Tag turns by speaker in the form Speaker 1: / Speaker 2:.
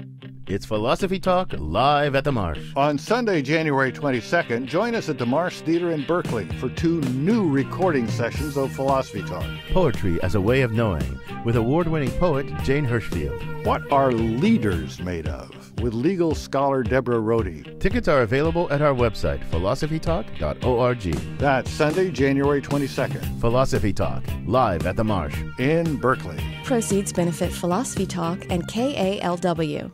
Speaker 1: Thank you. It's Philosophy Talk live at the Marsh.
Speaker 2: On Sunday, January 22nd, join us at the Marsh Theater in Berkeley for two new recording sessions of Philosophy Talk.
Speaker 1: Poetry as a Way of Knowing with award winning poet Jane Hirshfield.
Speaker 2: What are leaders made of? With legal scholar Deborah Rhode.
Speaker 1: Tickets are available at our website, philosophytalk.org.
Speaker 2: That's Sunday, January 22nd.
Speaker 1: Philosophy Talk, live at the Marsh.
Speaker 2: In Berkeley.
Speaker 3: Proceeds benefit Philosophy Talk and KALW.